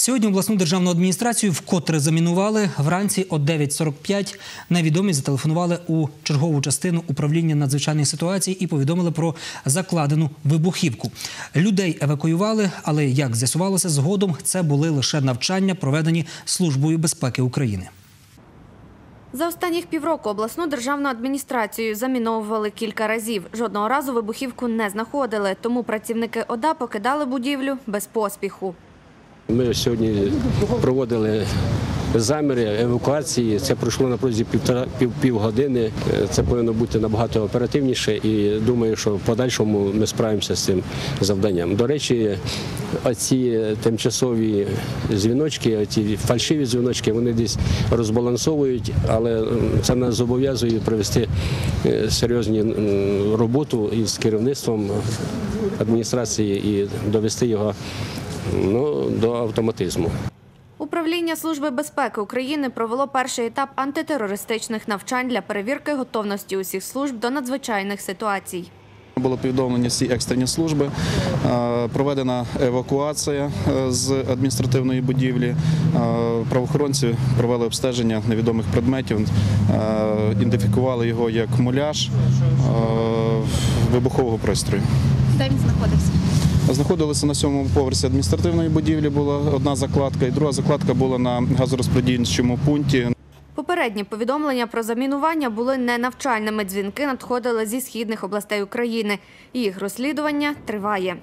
Сьогодні обласну державну адміністрацію вкотре замінували. Вранці о 9.45 невідомі зателефонували у чергову частину управління надзвичайних ситуацій і повідомили про закладену вибухівку. Людей евакуювали, але як з'ясувалося згодом, це були лише навчання, проведені Службою безпеки України. За останніх півроку обласну державну адміністрацію заміновували кілька разів. Жодного разу вибухівку не знаходили, тому працівники ОДА покидали будівлю без поспіху. Ми сьогодні проводили заміри евакуації. Це пройшло на протязі півтора пів, півгодини. Е, Це повинно бути набагато оперативніше, і думаю, що в подальшому ми справимося з цим завданням. До речі, оці тимчасові дзвіночки, оці фальшиві дзвіночки, вони десь розбалансовують, але це нас зобов'язує провести е, серйозні роботу із керівництвом адміністрації і довести його ну, до автоматизму. Управління Служби безпеки України провело перший етап антитерористичних навчань для перевірки готовності усіх служб до надзвичайних ситуацій. Було повідомлені всі екстрені служби, е, проведена евакуація е, з адміністративної будівлі. Е, Правоохоронці провели обстеження невідомих предметів, ідентифікували його як муляж вибухового пристрою. Де він знаходився? Знаходилися на сьомому поверсі адміністративної будівлі. Була одна закладка, і друга закладка була на газорозподільчому пункті. Попередні повідомлення про замінування були не навчальними. Дзвінки надходили зі східних областей України. Їх розслідування триває.